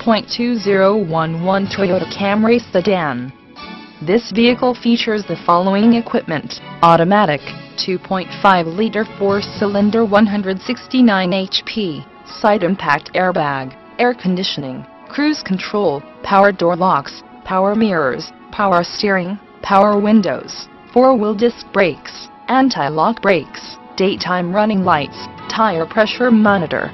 2.2011 Toyota Camry sedan. This vehicle features the following equipment, automatic, 2.5-liter 4-cylinder 169 HP, side impact airbag, air conditioning, cruise control, power door locks, power mirrors, power steering, power windows, four-wheel disc brakes, anti-lock brakes, daytime running lights, tire pressure monitor,